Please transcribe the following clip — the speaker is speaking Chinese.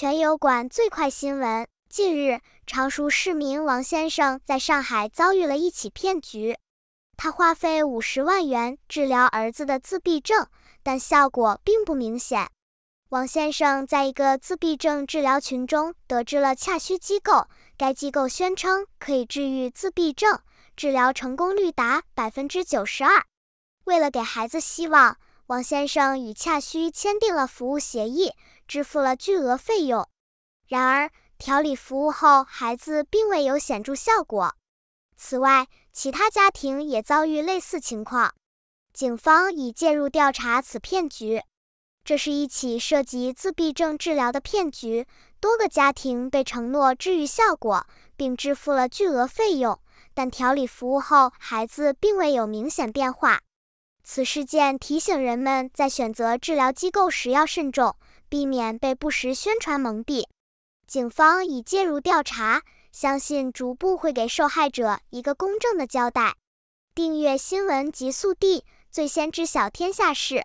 全油管最快新闻：近日，常熟市民王先生在上海遭遇了一起骗局。他花费五十万元治疗儿子的自闭症，但效果并不明显。王先生在一个自闭症治疗群中得知了恰需机构，该机构宣称可以治愈自闭症，治疗成功率达百分之九十二。为了给孩子希望，王先生与恰需签订了服务协议，支付了巨额费用。然而，调理服务后，孩子并未有显著效果。此外，其他家庭也遭遇类似情况，警方已介入调查此骗局。这是一起涉及自闭症治疗的骗局，多个家庭被承诺治愈效果，并支付了巨额费用，但调理服务后孩子并未有明显变化。此事件提醒人们在选择治疗机构时要慎重，避免被不实宣传蒙蔽。警方已介入调查，相信逐步会给受害者一个公正的交代。订阅新闻极速递，最先知晓天下事。